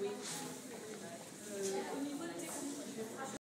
Oui.